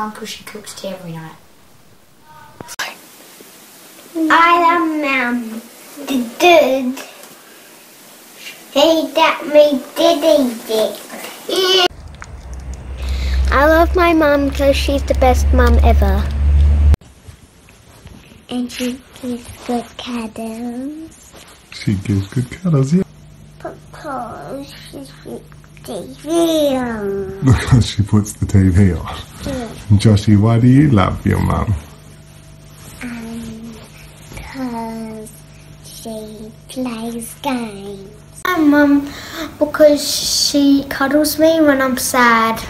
mum because she cooks tea every night. I love mum. The dude. He that me did it. I love my mum because she's the best mum ever. And she gives good cuddles. She gives good cuddles, yeah. Because she's with TV on. Because she puts the TV on. Joshy, why do you love your mum? Because she plays games. My mum because she cuddles me when I'm sad.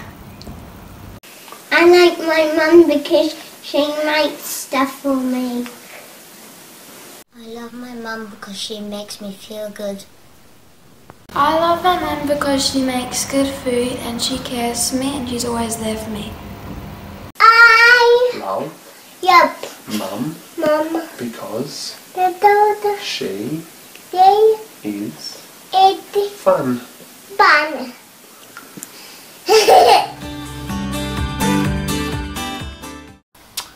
I like my mum because she makes stuff for me. I love my mum because she makes me feel good. I love my mum because she makes good food and she cares for me and she's always there for me. Yep, mum mum. because The daughter she they is it fun. fun.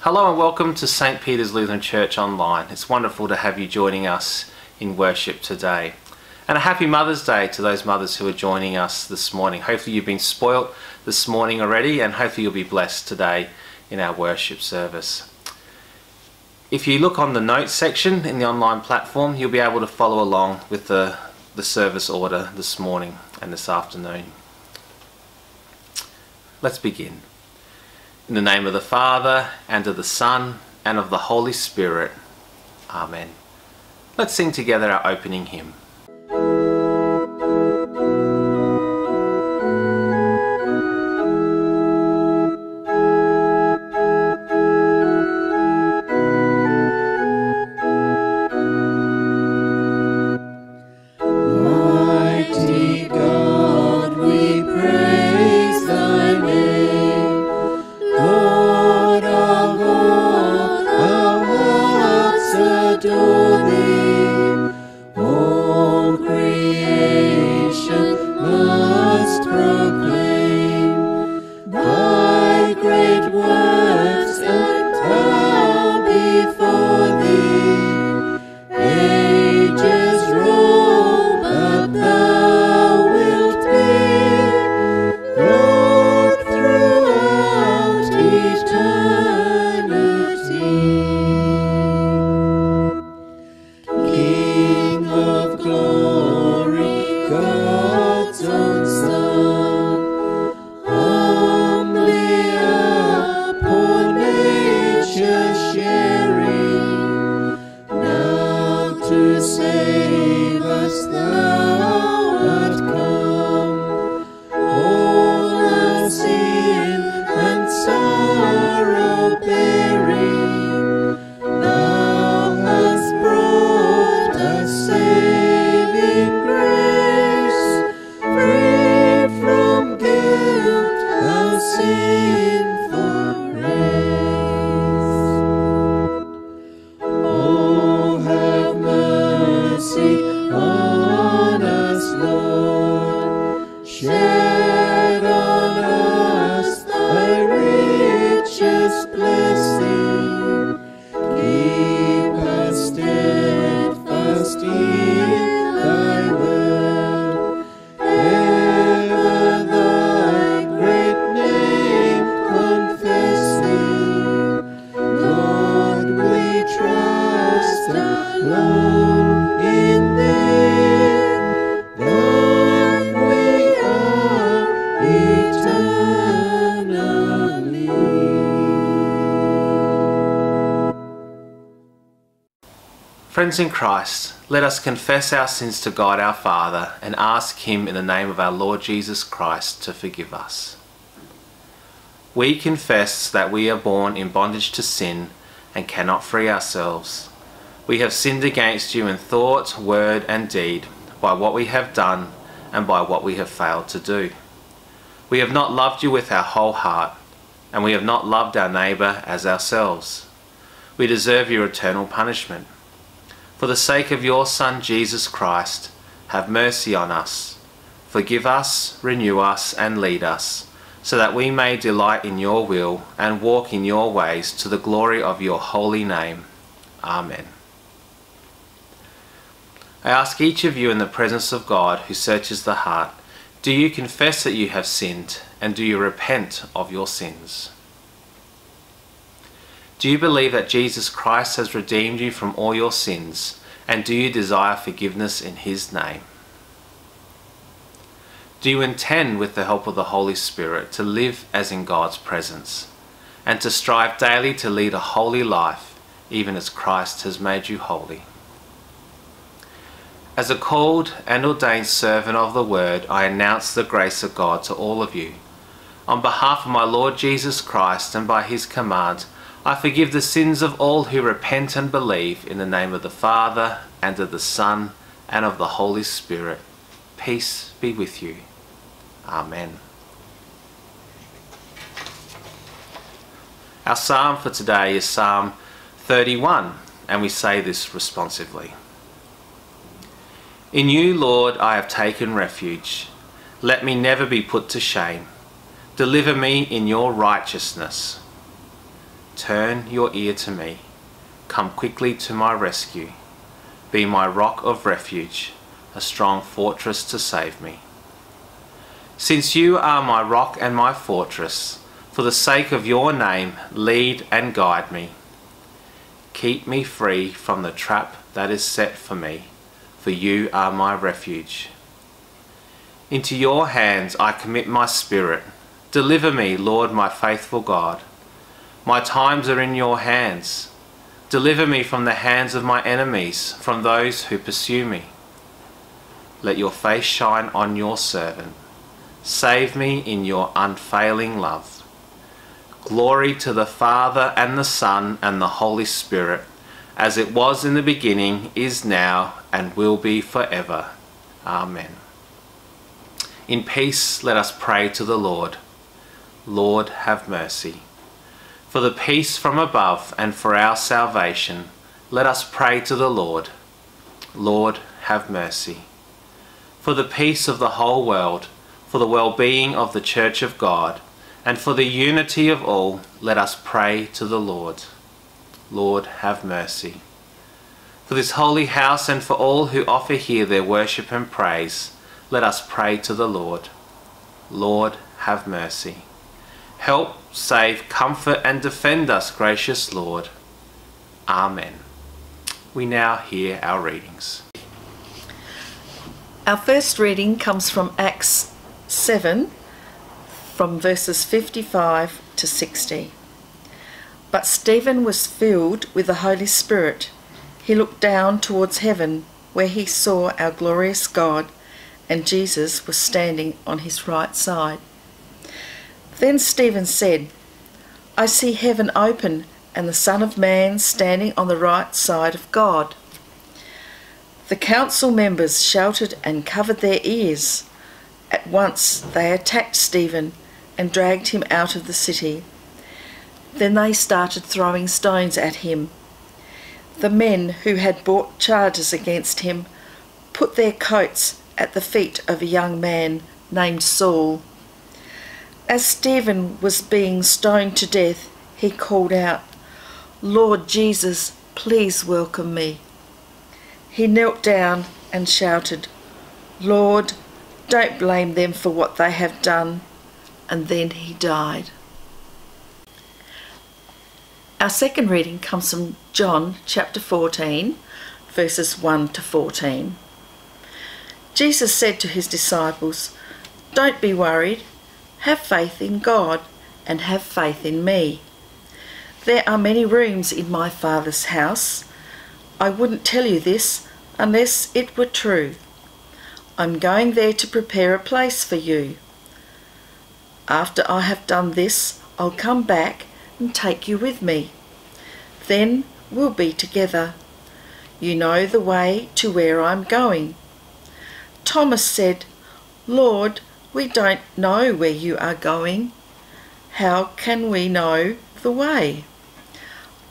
Hello and welcome to St. Peter's Lutheran Church Online. It's wonderful to have you joining us in worship today. And a happy Mother's Day to those mothers who are joining us this morning. Hopefully you've been spoilt this morning already and hopefully you'll be blessed today in our worship service. If you look on the notes section in the online platform, you'll be able to follow along with the, the service order this morning and this afternoon. Let's begin. In the name of the Father, and of the Son, and of the Holy Spirit. Amen. Let's sing together our opening hymn. Friends in Christ, let us confess our sins to God our Father and ask Him in the name of our Lord Jesus Christ to forgive us. We confess that we are born in bondage to sin and cannot free ourselves. We have sinned against you in thought, word, and deed, by what we have done and by what we have failed to do. We have not loved you with our whole heart, and we have not loved our neighbour as ourselves. We deserve your eternal punishment. For the sake of your Son Jesus Christ, have mercy on us. Forgive us, renew us, and lead us, so that we may delight in your will and walk in your ways to the glory of your holy name. Amen. I ask each of you in the presence of God who searches the heart, do you confess that you have sinned and do you repent of your sins? Do you believe that Jesus Christ has redeemed you from all your sins and do you desire forgiveness in his name? Do you intend, with the help of the Holy Spirit, to live as in God's presence and to strive daily to lead a holy life, even as Christ has made you holy? As a called and ordained servant of the Word, I announce the grace of God to all of you. On behalf of my Lord Jesus Christ and by his command, I forgive the sins of all who repent and believe in the name of the Father, and of the Son, and of the Holy Spirit. Peace be with you. Amen. Our psalm for today is Psalm 31, and we say this responsively. In you, Lord, I have taken refuge. Let me never be put to shame. Deliver me in your righteousness. Turn your ear to me. Come quickly to my rescue. Be my rock of refuge, a strong fortress to save me. Since you are my rock and my fortress, for the sake of your name, lead and guide me. Keep me free from the trap that is set for me for you are my refuge. Into your hands I commit my spirit. Deliver me, Lord, my faithful God. My times are in your hands. Deliver me from the hands of my enemies, from those who pursue me. Let your face shine on your servant. Save me in your unfailing love. Glory to the Father and the Son and the Holy Spirit as it was in the beginning, is now, and will be forever. Amen. In peace, let us pray to the Lord. Lord, have mercy. For the peace from above and for our salvation, let us pray to the Lord. Lord, have mercy. For the peace of the whole world, for the well being of the Church of God, and for the unity of all, let us pray to the Lord. Lord, have mercy. For this holy house and for all who offer here their worship and praise, let us pray to the Lord. Lord, have mercy. Help, save, comfort, and defend us, gracious Lord. Amen. We now hear our readings. Our first reading comes from Acts 7, from verses 55 to 60. But Stephen was filled with the Holy Spirit. He looked down towards heaven, where he saw our glorious God, and Jesus was standing on his right side. Then Stephen said, I see heaven open and the Son of Man standing on the right side of God. The council members shouted and covered their ears. At once they attacked Stephen and dragged him out of the city. Then they started throwing stones at him. The men who had brought charges against him put their coats at the feet of a young man named Saul. As Stephen was being stoned to death, he called out, Lord Jesus, please welcome me. He knelt down and shouted, Lord, don't blame them for what they have done. And then he died. Our second reading comes from John chapter 14, verses 1 to 14. Jesus said to his disciples, Don't be worried, have faith in God and have faith in me. There are many rooms in my Father's house. I wouldn't tell you this unless it were true. I'm going there to prepare a place for you. After I have done this, I'll come back and take you with me. Then we'll be together. You know the way to where I'm going. Thomas said, Lord, we don't know where you are going. How can we know the way?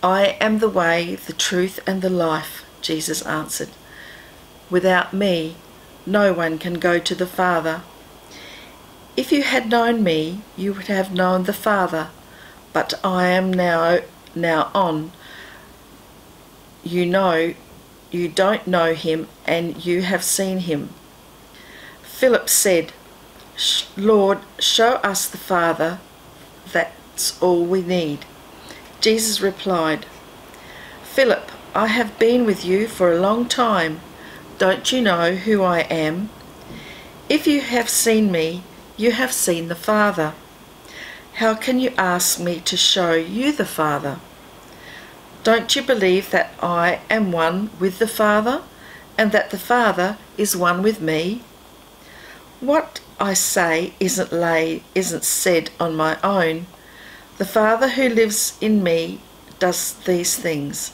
I am the way, the truth, and the life, Jesus answered. Without me, no one can go to the Father. If you had known me, you would have known the Father, but I am now now on. You know you don't know him and you have seen him. Philip said, "Sh- Lord, show us the Father, that's all we need. Jesus replied, Philip, I have been with you for a long time. Don't you know who I am? If you have seen me, you have seen the Father. How can you ask me to show you the Father? Don't you believe that I am one with the Father, and that the Father is one with me? What I say isn't laid, isn't said on my own. The Father who lives in me does these things.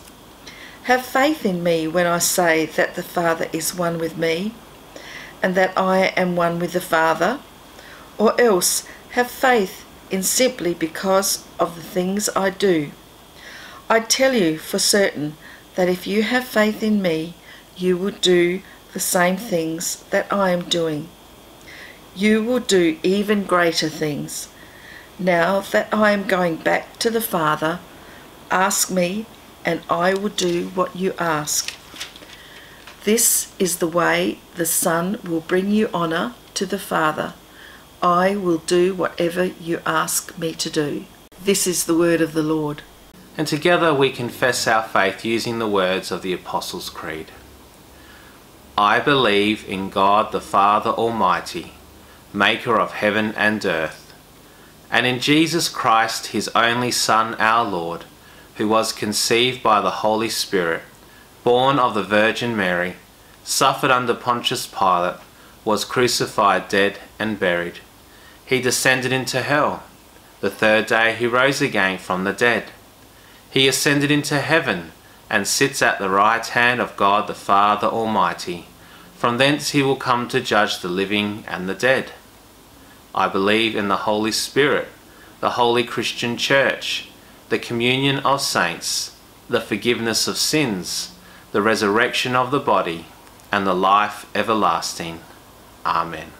Have faith in me when I say that the Father is one with me, and that I am one with the Father, or else have faith in simply because of the things I do. I tell you for certain that if you have faith in me, you will do the same things that I am doing. You will do even greater things. Now that I am going back to the Father, ask me, and I will do what you ask. This is the way the Son will bring you honour to the Father. I will do whatever you ask me to do. This is the word of the Lord. And together we confess our faith using the words of the Apostles' Creed. I believe in God the Father Almighty, maker of heaven and earth, and in Jesus Christ, his only Son, our Lord, who was conceived by the Holy Spirit, born of the Virgin Mary, suffered under Pontius Pilate, was crucified, dead, and buried. He descended into hell. The third day he rose again from the dead. He ascended into heaven and sits at the right hand of God the Father Almighty. From thence he will come to judge the living and the dead. I believe in the Holy Spirit, the holy Christian Church, the communion of saints, the forgiveness of sins, the resurrection of the body, and the life everlasting. Amen.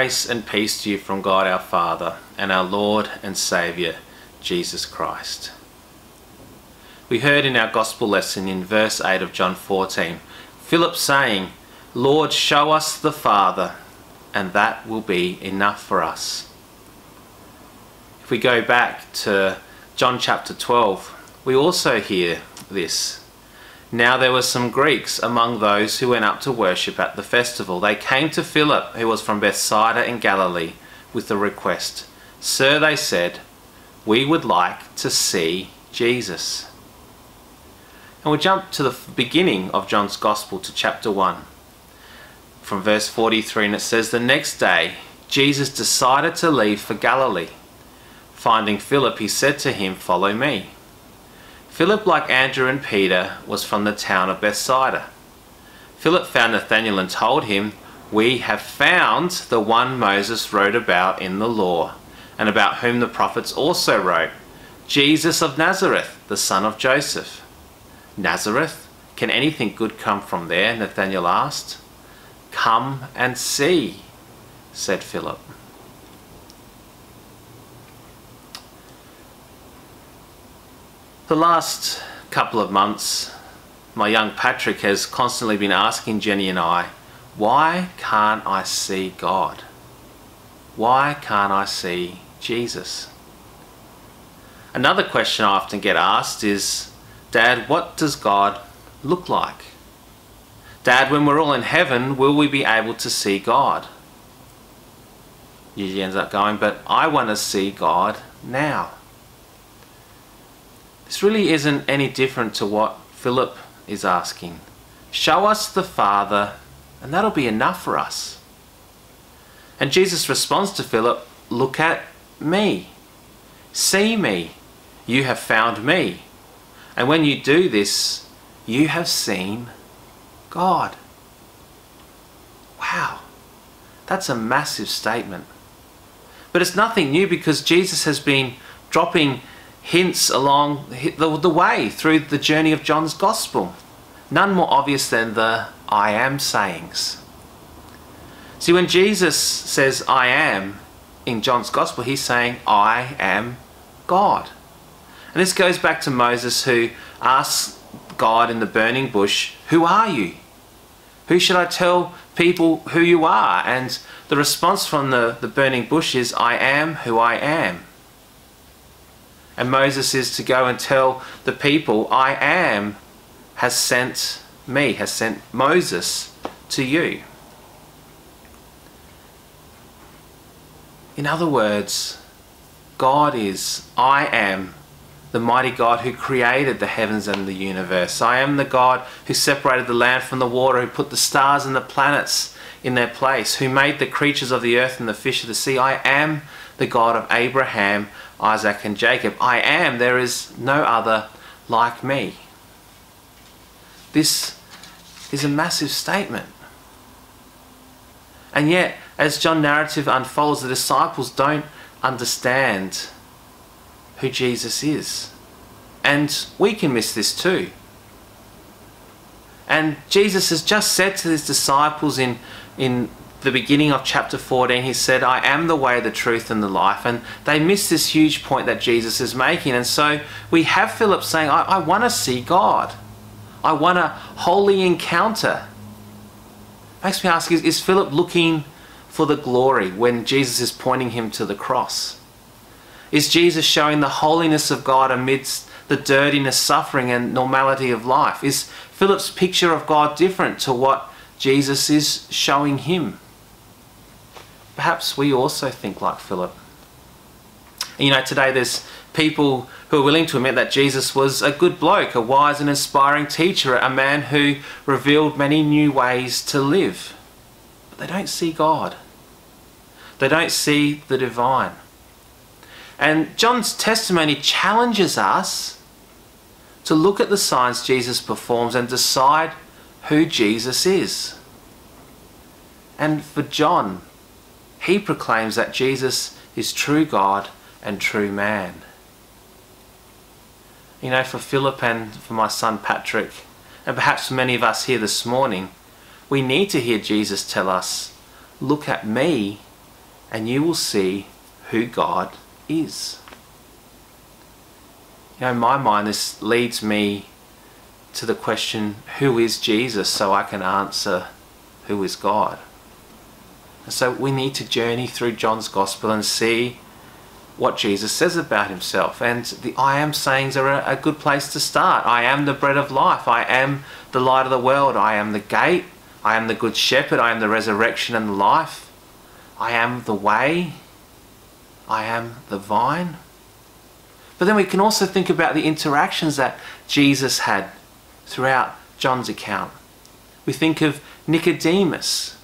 Grace and peace to you from God our Father and our Lord and Saviour, Jesus Christ. We heard in our Gospel lesson in verse 8 of John 14, Philip saying, Lord, show us the Father, and that will be enough for us. If we go back to John chapter 12, we also hear this. Now there were some Greeks among those who went up to worship at the festival. They came to Philip, who was from Bethsaida in Galilee, with the request Sir, they said, we would like to see Jesus. And we jump to the beginning of John's Gospel to chapter 1, from verse 43, and it says, The next day Jesus decided to leave for Galilee. Finding Philip, he said to him, Follow me. Philip, like Andrew and Peter, was from the town of Bethsaida. Philip found Nathanael and told him, We have found the one Moses wrote about in the law, and about whom the prophets also wrote, Jesus of Nazareth, the son of Joseph. Nazareth? Can anything good come from there? Nathanael asked. Come and see, said Philip. The last couple of months, my young Patrick has constantly been asking Jenny and I, why can't I see God? Why can't I see Jesus? Another question I often get asked is, Dad, what does God look like? Dad, when we're all in heaven, will we be able to see God? Usually ends up going, but I want to see God now. This really isn't any different to what Philip is asking. Show us the Father, and that'll be enough for us. And Jesus responds to Philip, Look at me. See me. You have found me. And when you do this, you have seen God. Wow. That's a massive statement. But it's nothing new because Jesus has been dropping hints along the, the way through the journey of John's Gospel. None more obvious than the I am sayings. See, when Jesus says I am in John's Gospel, he's saying I am God. And this goes back to Moses who asks God in the burning bush, Who are you? Who should I tell people who you are? And the response from the, the burning bush is, I am who I am. And Moses is to go and tell the people, I am has sent me, has sent Moses to you. In other words, God is, I am the mighty God who created the heavens and the universe. I am the God who separated the land from the water, who put the stars and the planets in their place, who made the creatures of the earth and the fish of the sea. I am the God of Abraham, Isaac, and Jacob. I am, there is no other like me. This is a massive statement. And yet, as John narrative unfolds, the disciples don't understand who Jesus is. And we can miss this too. And Jesus has just said to his disciples in, in the beginning of chapter 14, he said, I am the way, the truth, and the life. And they miss this huge point that Jesus is making. And so we have Philip saying, I, I want to see God. I want a holy encounter. Makes me ask, is, is Philip looking for the glory when Jesus is pointing him to the cross? Is Jesus showing the holiness of God amidst the dirtiness, suffering, and normality of life? Is Philip's picture of God different to what Jesus is showing him? Perhaps we also think like Philip. You know, today there's people who are willing to admit that Jesus was a good bloke, a wise and inspiring teacher, a man who revealed many new ways to live. But they don't see God. They don't see the divine. And John's testimony challenges us to look at the signs Jesus performs and decide who Jesus is. And for John, he proclaims that Jesus is true God and true man. You know, for Philip and for my son Patrick, and perhaps many of us here this morning, we need to hear Jesus tell us, Look at me, and you will see who God is. You know, in my mind, this leads me to the question who is Jesus so I can answer who is God. So we need to journey through John's Gospel and see what Jesus says about himself. And the I am sayings are a, a good place to start. I am the bread of life. I am the light of the world. I am the gate. I am the good shepherd. I am the resurrection and the life. I am the way. I am the vine. But then we can also think about the interactions that Jesus had throughout John's account. We think of Nicodemus.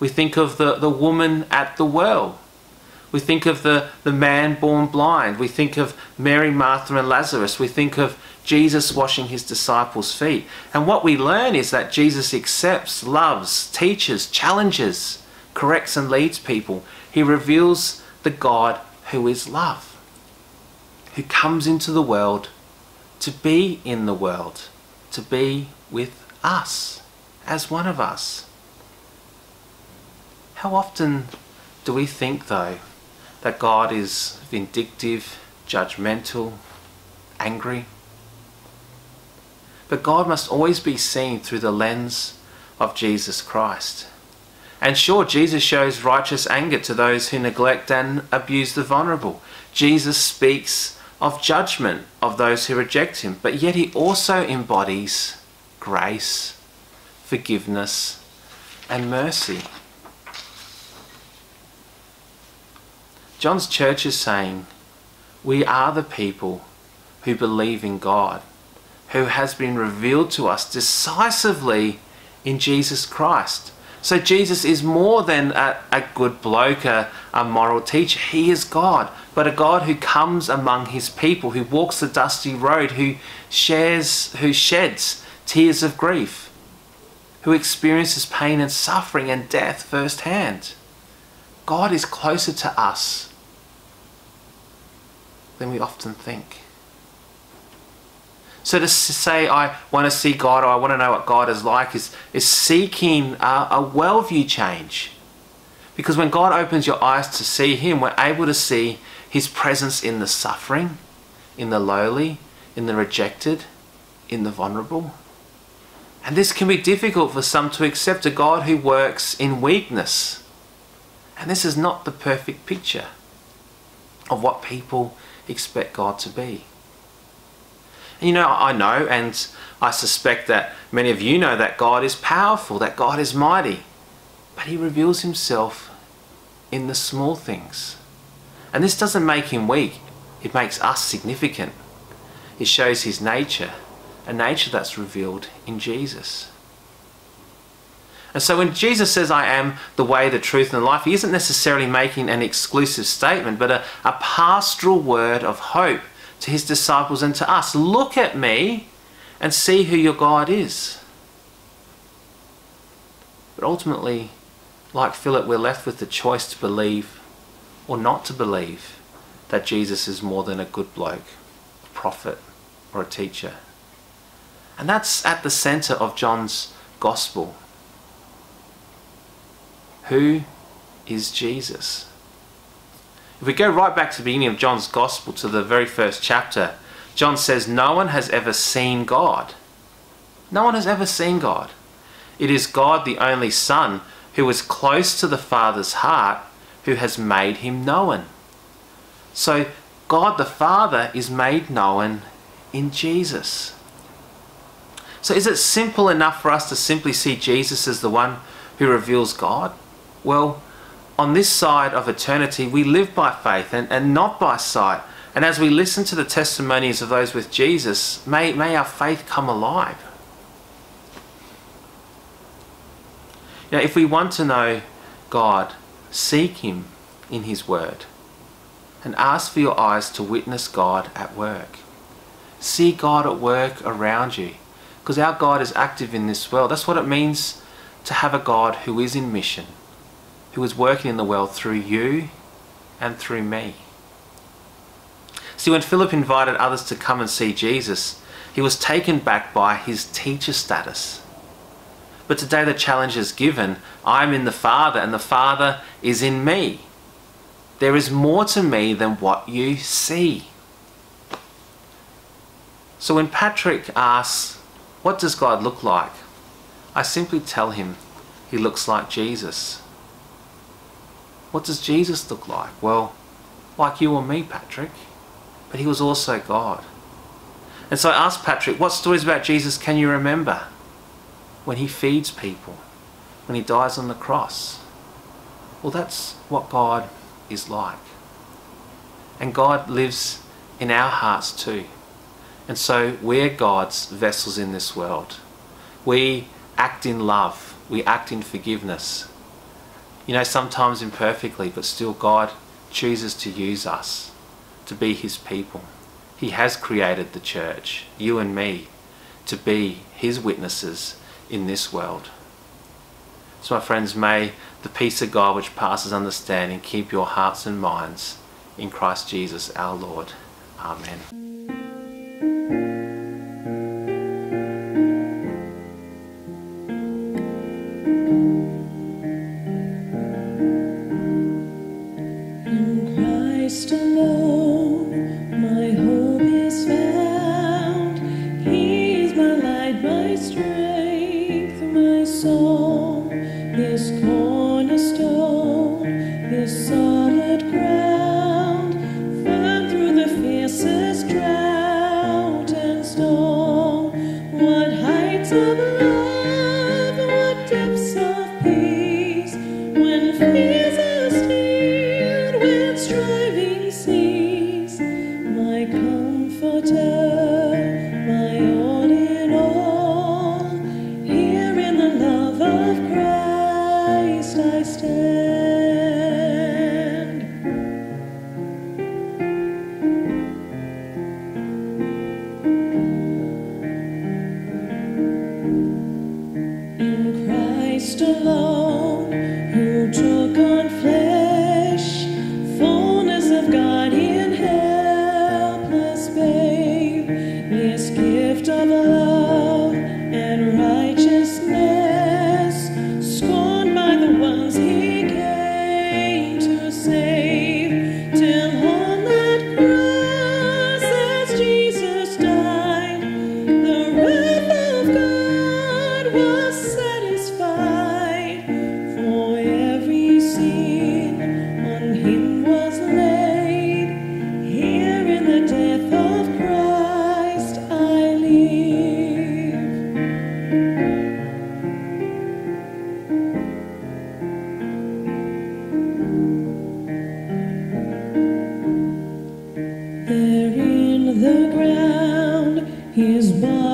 We think of the, the woman at the well. We think of the, the man born blind. We think of Mary, Martha, and Lazarus. We think of Jesus washing his disciples' feet. And what we learn is that Jesus accepts, loves, teaches, challenges, corrects, and leads people. He reveals the God who is love, who comes into the world to be in the world, to be with us, as one of us. How often do we think, though, that God is vindictive, judgmental, angry? But God must always be seen through the lens of Jesus Christ. And sure, Jesus shows righteous anger to those who neglect and abuse the vulnerable. Jesus speaks of judgment of those who reject him, but yet he also embodies grace, forgiveness, and mercy. John's church is saying, We are the people who believe in God, who has been revealed to us decisively in Jesus Christ. So Jesus is more than a, a good bloke, a, a moral teacher. He is God, but a God who comes among his people, who walks the dusty road, who shares, who sheds tears of grief, who experiences pain and suffering and death firsthand. God is closer to us than we often think. So to say I want to see God or I want to know what God is like is, is seeking a, a worldview change. Because when God opens your eyes to see Him, we're able to see His presence in the suffering, in the lowly, in the rejected, in the vulnerable. And this can be difficult for some to accept a God who works in weakness. And this is not the perfect picture of what people expect God to be. And you know, I know and I suspect that many of you know that God is powerful, that God is mighty, but He reveals Himself in the small things. And this doesn't make Him weak, it makes us significant. It shows His nature, a nature that's revealed in Jesus. And so when Jesus says, I am the way, the truth, and the life, he isn't necessarily making an exclusive statement, but a, a pastoral word of hope to his disciples and to us. Look at me and see who your God is. But ultimately, like Philip, we're left with the choice to believe or not to believe that Jesus is more than a good bloke, a prophet, or a teacher. And that's at the centre of John's Gospel. Who is Jesus? If we go right back to the beginning of John's Gospel to the very first chapter, John says, No one has ever seen God. No one has ever seen God. It is God, the only Son, who is close to the Father's heart, who has made him known. So, God the Father is made known in Jesus. So, is it simple enough for us to simply see Jesus as the one who reveals God? Well, on this side of eternity, we live by faith and, and not by sight. And as we listen to the testimonies of those with Jesus, may, may our faith come alive. Know, if we want to know God, seek Him in His Word and ask for your eyes to witness God at work. See God at work around you because our God is active in this world. That's what it means to have a God who is in mission who is working in the world through you and through me. See, when Philip invited others to come and see Jesus, he was taken back by his teacher status. But today the challenge is given I'm in the Father, and the Father is in me. There is more to me than what you see. So when Patrick asks, What does God look like? I simply tell him, He looks like Jesus. What does Jesus look like? Well, like you or me, Patrick. But he was also God. And so I asked Patrick, What stories about Jesus can you remember? When he feeds people, when he dies on the cross. Well, that's what God is like. And God lives in our hearts too. And so we're God's vessels in this world. We act in love, we act in forgiveness. You know, sometimes imperfectly, but still God chooses to use us to be His people. He has created the church, you and me, to be His witnesses in this world. So, my friends, may the peace of God which passes understanding keep your hearts and minds in Christ Jesus our Lord. Amen. This his body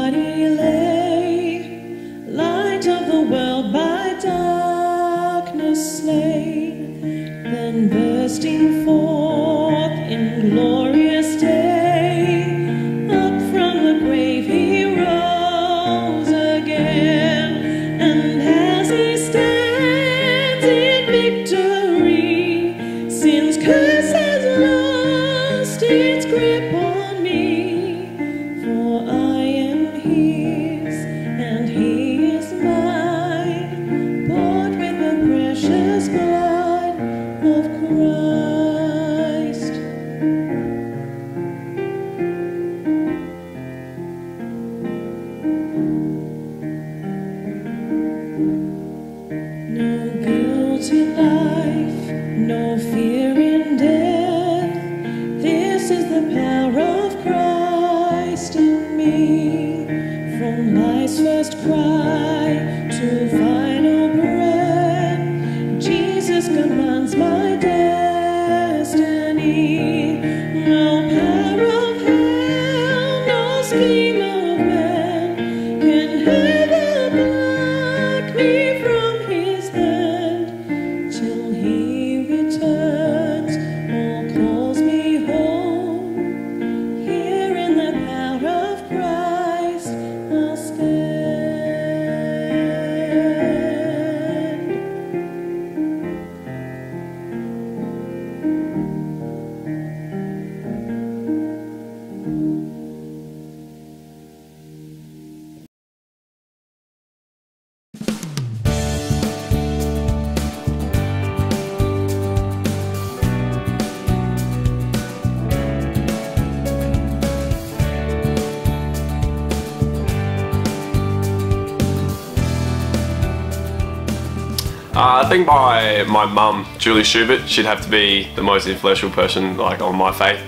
think my my mum, Julie Schubert, she'd have to be the most influential person like on my faith,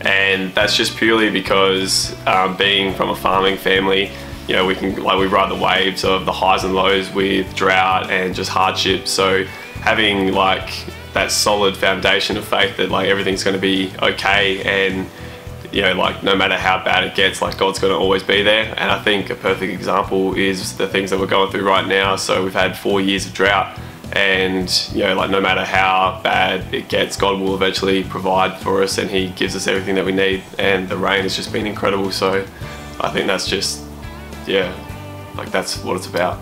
and that's just purely because um, being from a farming family, you know, we can like we ride the waves of the highs and lows with drought and just hardship. So having like that solid foundation of faith that like everything's going to be okay and you know, like no matter how bad it gets, like God's going to always be there. And I think a perfect example is the things that we're going through right now. So we've had four years of drought, and you know, like no matter how bad it gets, God will eventually provide for us, and He gives us everything that we need. And the rain has just been incredible. So I think that's just, yeah, like that's what it's about.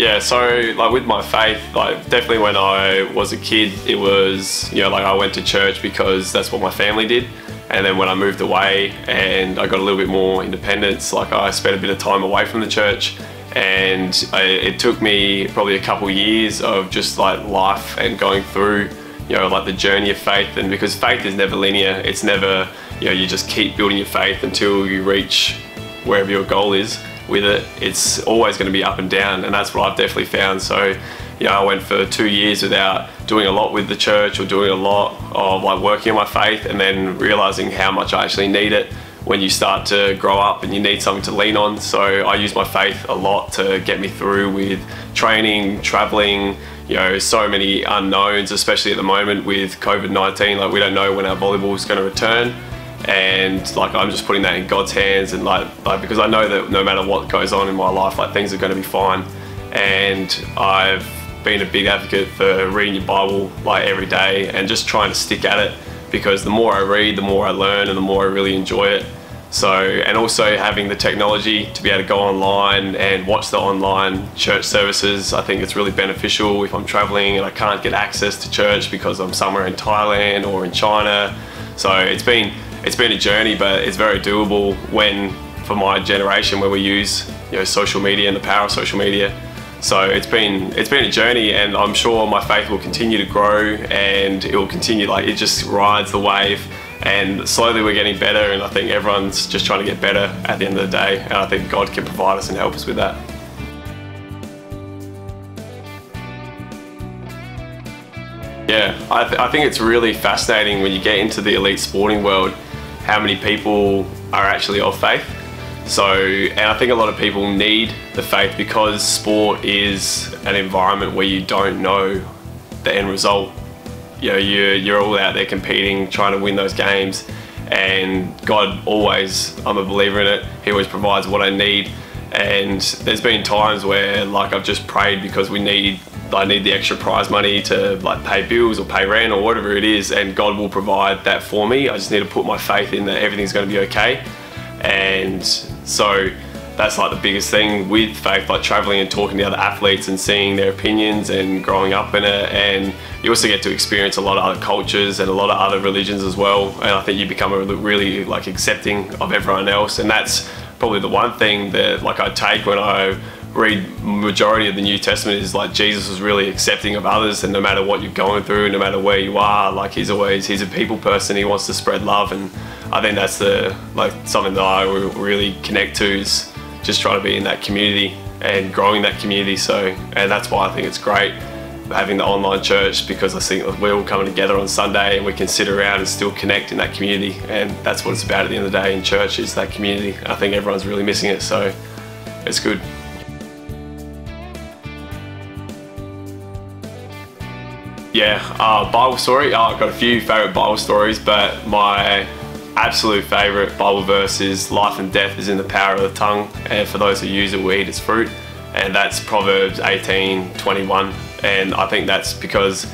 Yeah, so like with my faith, like definitely when I was a kid, it was you know like I went to church because that's what my family did, and then when I moved away and I got a little bit more independence, like I spent a bit of time away from the church, and I, it took me probably a couple years of just like life and going through you know like the journey of faith, and because faith is never linear, it's never you know you just keep building your faith until you reach wherever your goal is with it, it's always going to be up and down, and that's what I've definitely found. So, you know, I went for two years without doing a lot with the church or doing a lot of like working on my faith, and then realizing how much I actually need it when you start to grow up and you need something to lean on. So, I use my faith a lot to get me through with training, traveling. You know, so many unknowns, especially at the moment with COVID 19. Like, we don't know when our volleyball is going to return and like I'm just putting that in God's hands and like, like because I know that no matter what goes on in my life like things are going to be fine and I've been a big advocate for reading your Bible like every day and just trying to stick at it because the more I read the more I learn and the more I really enjoy it so and also having the technology to be able to go online and watch the online church services I think it's really beneficial if I'm traveling and I can't get access to church because I'm somewhere in Thailand or in China so it's been it's been a journey, but it's very doable when for my generation where we use you know social media and the power of social media. So it's been it's been a journey, and I'm sure my faith will continue to grow, and it will continue like it just rides the wave. And slowly we're getting better, and I think everyone's just trying to get better at the end of the day. And I think God can provide us and help us with that. Yeah, I, th- I think it's really fascinating when you get into the elite sporting world how many people are actually of faith. So, and I think a lot of people need the faith because sport is an environment where you don't know the end result. You know, you're, you're all out there competing, trying to win those games, and God always, I'm a believer in it, He always provides what I need. And there's been times where, like, I've just prayed because we need I need the extra prize money to like pay bills or pay rent or whatever it is, and God will provide that for me. I just need to put my faith in that everything's going to be okay. And so that's like the biggest thing with faith, like traveling and talking to other athletes and seeing their opinions and growing up in it. And you also get to experience a lot of other cultures and a lot of other religions as well. And I think you become really like accepting of everyone else. And that's probably the one thing that like I take when I read majority of the New Testament is like Jesus was really accepting of others and no matter what you're going through, no matter where you are, like he's always he's a people person, he wants to spread love and I think that's the like something that I really connect to is just trying to be in that community and growing that community. So and that's why I think it's great having the online church because I think we're all coming together on Sunday and we can sit around and still connect in that community and that's what it's about at the end of the day in church is that community. I think everyone's really missing it so it's good. Yeah, uh, Bible story. Oh, I've got a few favorite Bible stories, but my absolute favorite Bible verse is life and death is in the power of the tongue, and for those who use it, will eat its fruit. And that's Proverbs 18 21. And I think that's because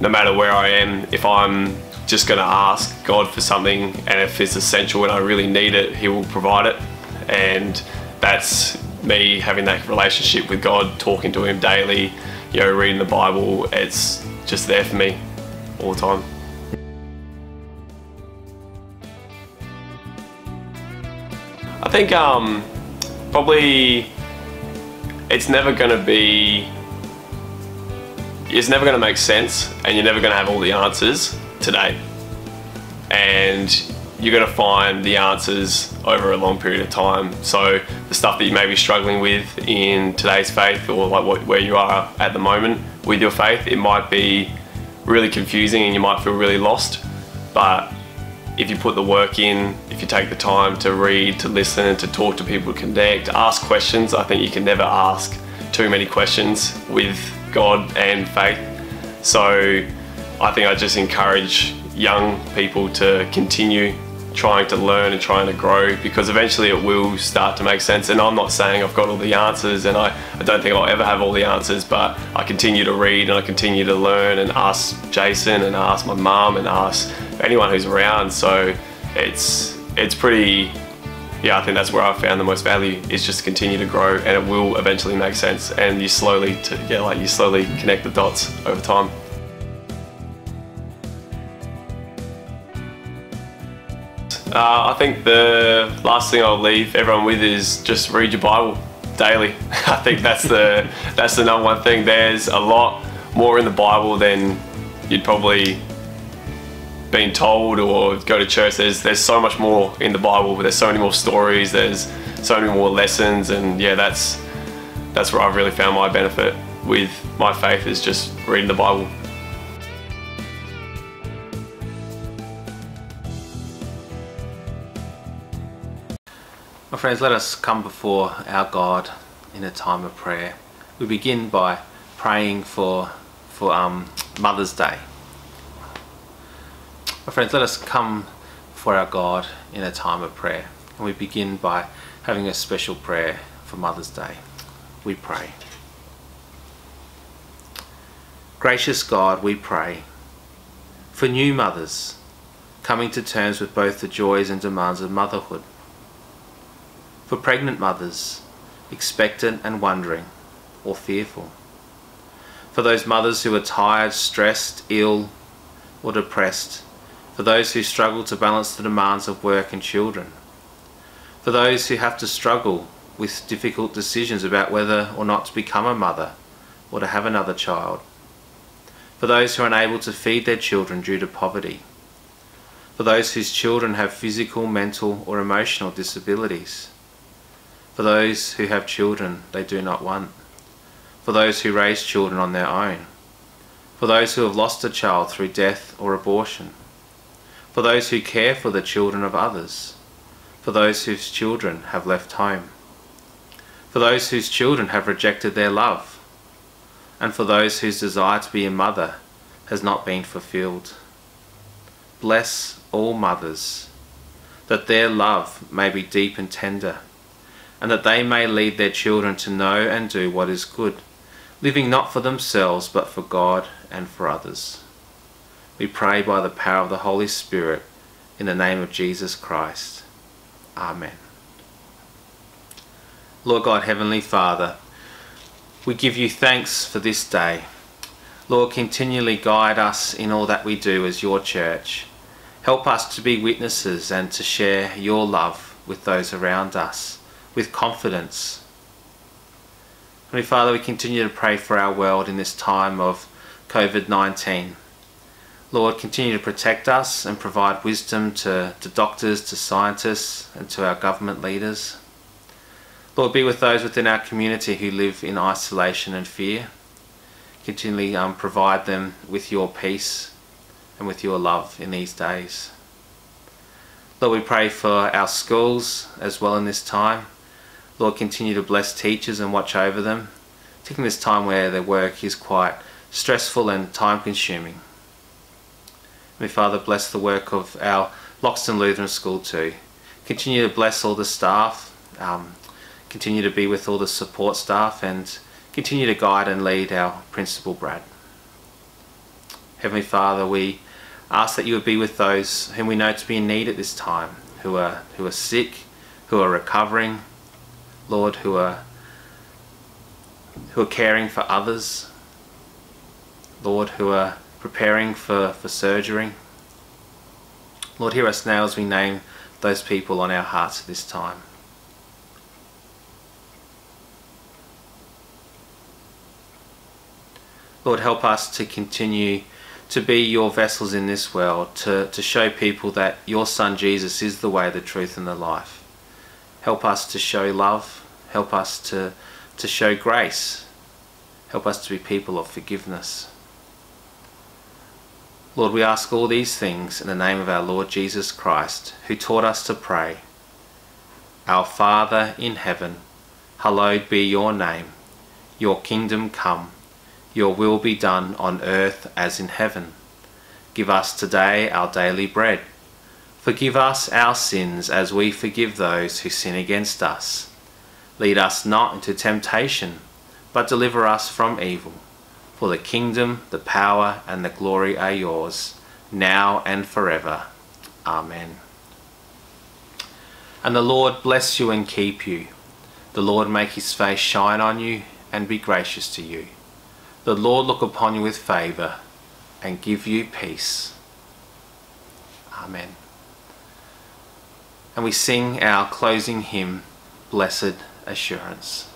no matter where I am, if I'm just going to ask God for something, and if it's essential and I really need it, He will provide it. And that's me having that relationship with God, talking to Him daily, you know, reading the Bible. It's just there for me all the time. I think um, probably it's never going to be. It's never going to make sense, and you're never going to have all the answers today. And you're going to find the answers over a long period of time. So the stuff that you may be struggling with in today's faith, or like what, where you are at the moment with your faith, it might be really confusing, and you might feel really lost. But if you put the work in, if you take the time to read, to listen, to talk to people, to connect, ask questions, I think you can never ask too many questions with God and faith. So I think I just encourage young people to continue trying to learn and trying to grow because eventually it will start to make sense. And I'm not saying I've got all the answers and I, I don't think I'll ever have all the answers, but I continue to read and I continue to learn and ask Jason and ask my mum and ask anyone who's around. So it's it's pretty yeah, I think that's where I've found the most value is just to continue to grow and it will eventually make sense and you slowly to yeah, like you slowly connect the dots over time. Uh, I think the last thing I'll leave everyone with is just read your Bible daily. I think that's the that's the number one thing. There's a lot more in the Bible than you'd probably been told or go to church. There's there's so much more in the Bible. There's so many more stories. There's so many more lessons, and yeah, that's that's where I've really found my benefit with my faith is just reading the Bible. Friends, let us come before our God in a time of prayer. We begin by praying for for um, Mother's Day. My friends, let us come before our God in a time of prayer. And we begin by having a special prayer for Mother's Day. We pray. Gracious God, we pray for new mothers coming to terms with both the joys and demands of motherhood for pregnant mothers, expectant and wondering, or fearful. For those mothers who are tired, stressed, ill, or depressed. For those who struggle to balance the demands of work and children. For those who have to struggle with difficult decisions about whether or not to become a mother or to have another child. For those who are unable to feed their children due to poverty. For those whose children have physical, mental, or emotional disabilities for those who have children they do not want, for those who raise children on their own, for those who have lost a child through death or abortion, for those who care for the children of others, for those whose children have left home, for those whose children have rejected their love, and for those whose desire to be a mother has not been fulfilled. Bless all mothers, that their love may be deep and tender and that they may lead their children to know and do what is good, living not for themselves but for God and for others. We pray by the power of the Holy Spirit in the name of Jesus Christ. Amen. Lord God, Heavenly Father, we give you thanks for this day. Lord, continually guide us in all that we do as your church. Help us to be witnesses and to share your love with those around us with confidence. Heavenly Father, we continue to pray for our world in this time of COVID 19. Lord, continue to protect us and provide wisdom to, to doctors, to scientists, and to our government leaders. Lord, be with those within our community who live in isolation and fear. Continually um, provide them with your peace and with your love in these days. Lord, we pray for our schools as well in this time. Lord, continue to bless teachers and watch over them, taking this time where their work is quite stressful and time consuming. May Father bless the work of our Loxton Lutheran School too. Continue to bless all the staff, um, continue to be with all the support staff and continue to guide and lead our Principal Brad. Heavenly Father, we ask that you would be with those whom we know to be in need at this time, who are, who are sick, who are recovering, Lord, who are who are caring for others, Lord, who are preparing for, for surgery. Lord, hear us now as we name those people on our hearts at this time. Lord, help us to continue to be your vessels in this world, to, to show people that your Son Jesus is the way, the truth, and the life. Help us to show love. Help us to, to show grace. Help us to be people of forgiveness. Lord, we ask all these things in the name of our Lord Jesus Christ, who taught us to pray. Our Father in heaven, hallowed be your name. Your kingdom come. Your will be done on earth as in heaven. Give us today our daily bread. Forgive us our sins as we forgive those who sin against us. Lead us not into temptation, but deliver us from evil. For the kingdom, the power, and the glory are yours, now and forever. Amen. And the Lord bless you and keep you. The Lord make his face shine on you and be gracious to you. The Lord look upon you with favour and give you peace. Amen. And we sing our closing hymn, Blessed Assurance.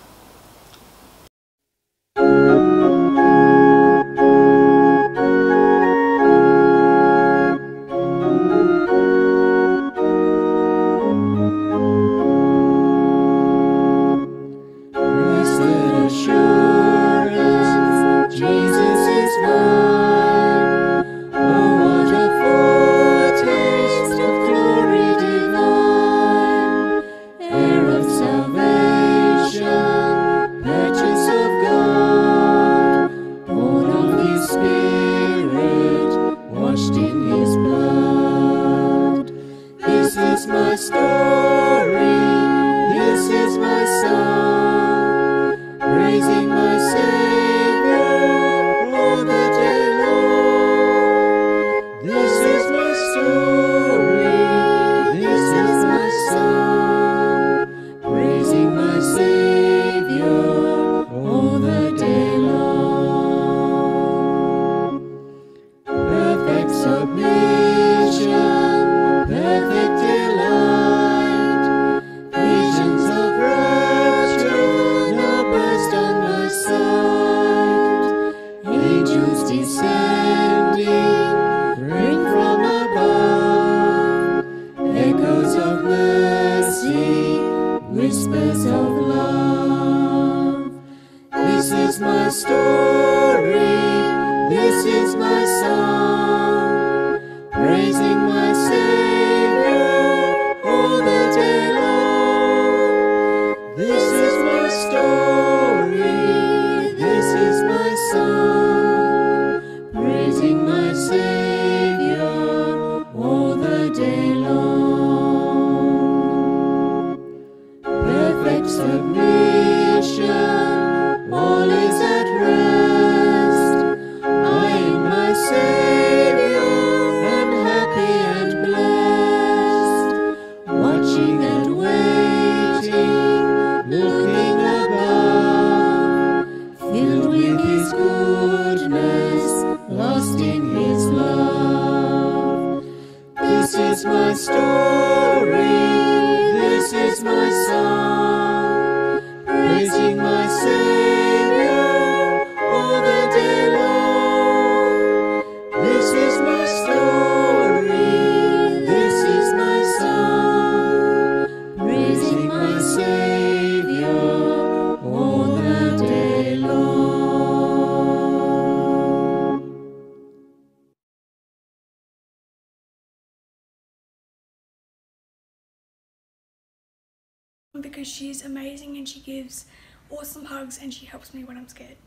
She's amazing and she gives awesome hugs and she helps me when I'm scared.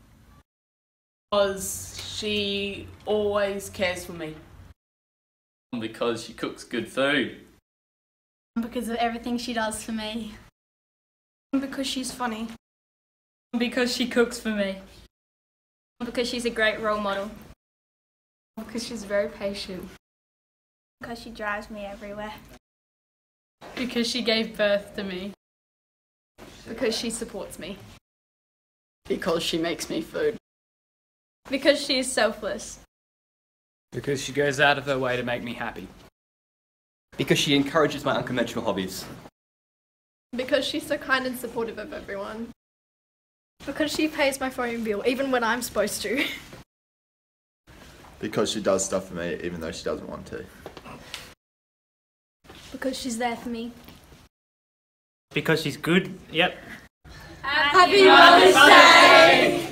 Because she always cares for me. Because she cooks good food. Because of everything she does for me. Because she's funny. Because she cooks for me. Because she's a great role model. Because she's very patient. Because she drives me everywhere. Because she gave birth to me. Because she supports me. Because she makes me food. Because she is selfless. Because she goes out of her way to make me happy. Because she encourages my unconventional hobbies. Because she's so kind and supportive of everyone. Because she pays my phone bill even when I'm supposed to. Because she does stuff for me even though she doesn't want to. Because she's there for me. Because she's good. Yep. Happy Mother's Day!